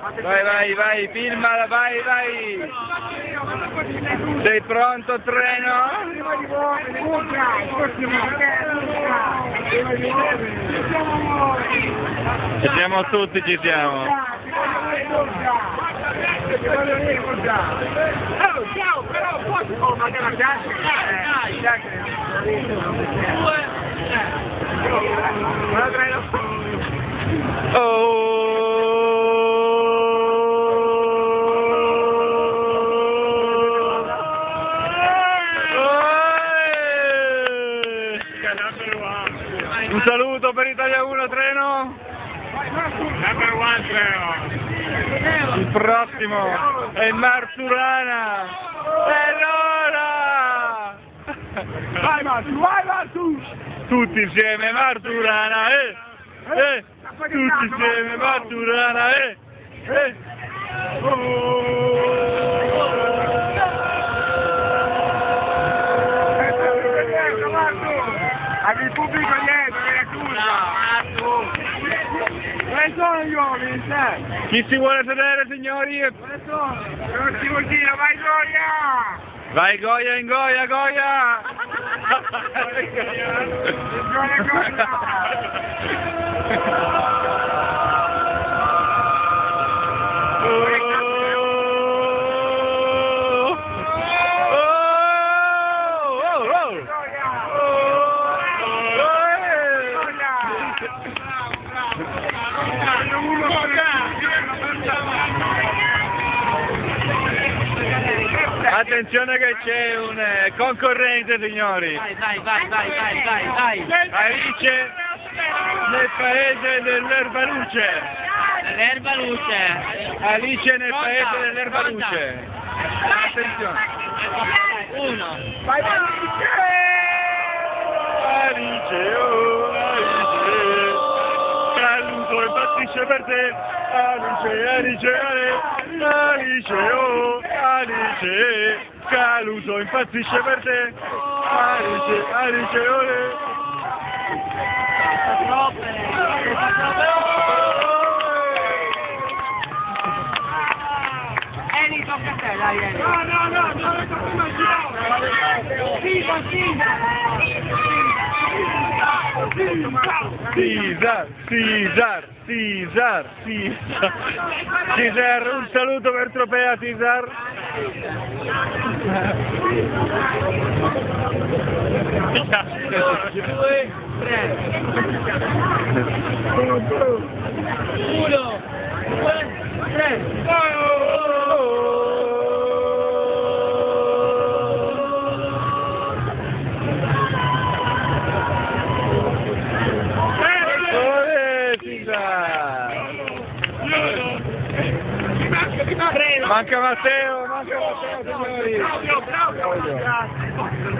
Vai, vai, vai, filmala, vai, vai. Sei pronto, treno? Ci siamo tutti, ci siamo. Ciao, però posso... Oh, ma che la chiacchiera? Dai, Guarda, Un saluto per Italia 1 treno. Number one, treno. Il prossimo è Marturana. E l'ora! Vai, Martu, vai, Martu! Tutti insieme Marturana, eh! Eh! Tutti insieme Marturana, eh! Eh! Avevi pubblico dietro, che accusa! Dove sono gli uomini, sai? Chi si vuole sedere, signori? Dove sono? Non si vuol dire, vai Goya! Vai Goya in Goya, Goya! Goya, Oh! Attenzione che c'è un eh, concorrente, signori. Vai, vai, vai, vai, vai, vai, vai. Alice nel paese dell'erba luce. L'erba luce. Alice nel paese dell'erba pronta. luce. Attenzione. Uno. Vai, vai! Alice, oh Alice, Caluso impazzisce per te. Alice, Alice, Alice, oh Alice, Caluso impazzisce per te. Alice, Alice, ole. Eni, tocca a te, dai, Eni. No, no, no, no, no, prima giro! Sisa, Caesar, Caesar, Caesar. Caesar, un saluto per Tropea, Caesar. Due, tre. Uno, due, tre. Manca Matteo, manca Matteo, signori. Bravo, bravo!